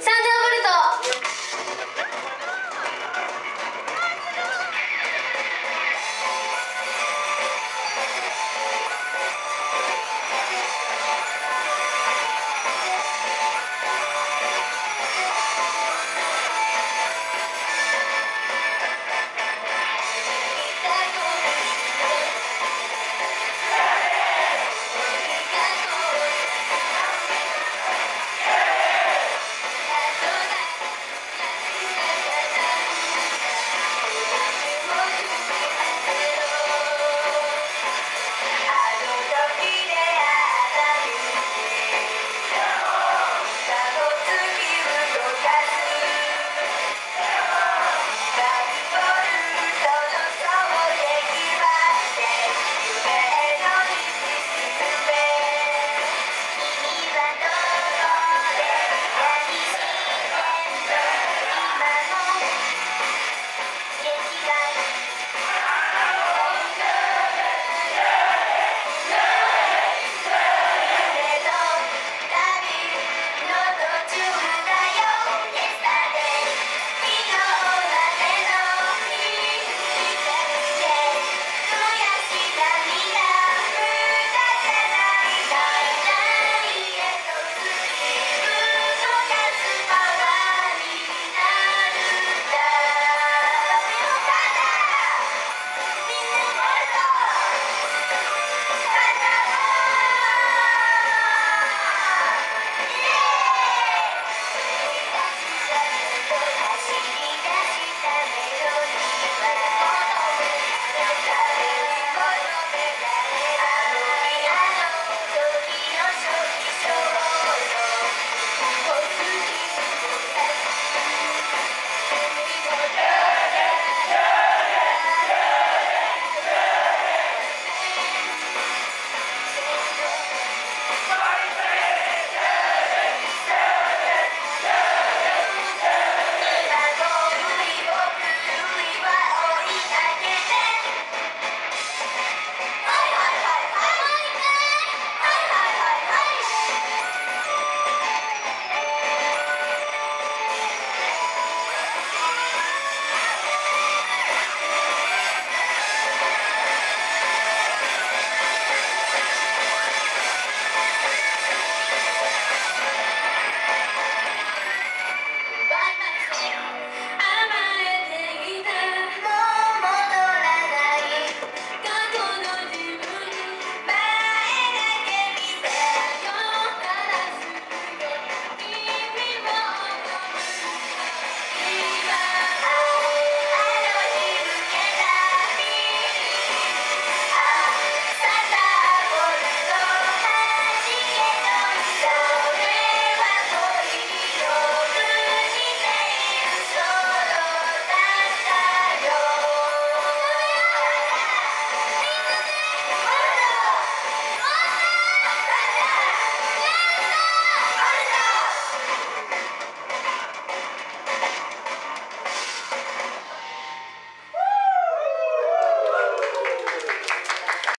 Sen